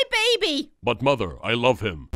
my baby! But mother, I love him.